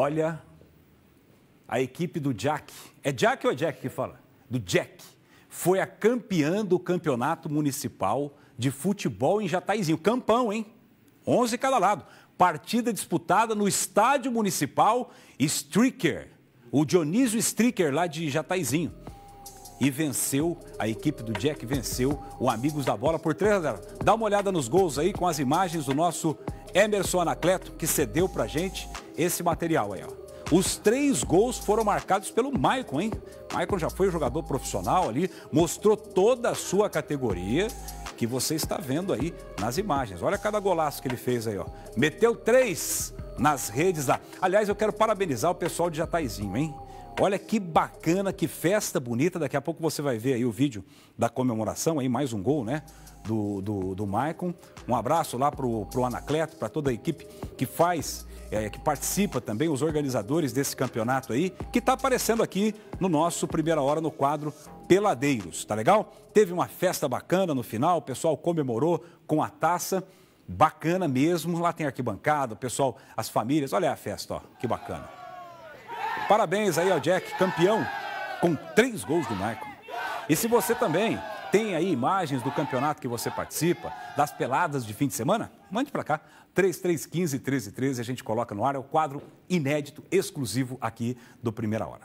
Olha, a equipe do Jack, é Jack ou é Jack que fala? Do Jack, foi a campeã do campeonato municipal de futebol em Jataizinho. Campão, hein? 11 cada lado. Partida disputada no estádio municipal Stricker. O Dionísio Stricker lá de Jataizinho. E venceu, a equipe do Jack venceu o Amigos da Bola por 3 a 0. Dá uma olhada nos gols aí com as imagens do nosso Emerson Anacleto, que cedeu pra gente esse material aí, ó. Os três gols foram marcados pelo Maicon, hein? Maicon já foi jogador profissional ali, mostrou toda a sua categoria que você está vendo aí nas imagens. Olha cada golaço que ele fez aí, ó. Meteu três nas redes lá. Aliás, eu quero parabenizar o pessoal de Jataizinho, hein? Olha que bacana, que festa bonita. Daqui a pouco você vai ver aí o vídeo da comemoração, aí mais um gol, né? Do, do, do Maicon. Um abraço lá pro, pro Anacleto, para toda a equipe que faz é, que participa também, os organizadores desse campeonato aí, que está aparecendo aqui no nosso Primeira Hora no quadro Peladeiros, tá legal? Teve uma festa bacana no final, o pessoal comemorou com a taça, bacana mesmo, lá tem arquibancada, o pessoal, as famílias, olha a festa, ó, que bacana. Parabéns aí ao Jack, campeão, com três gols do Michael. E se você também tem aí imagens do campeonato que você participa, das peladas de fim de semana? Mande para cá. 3315 1313 a gente coloca no ar. É o quadro inédito, exclusivo aqui do Primeira Hora.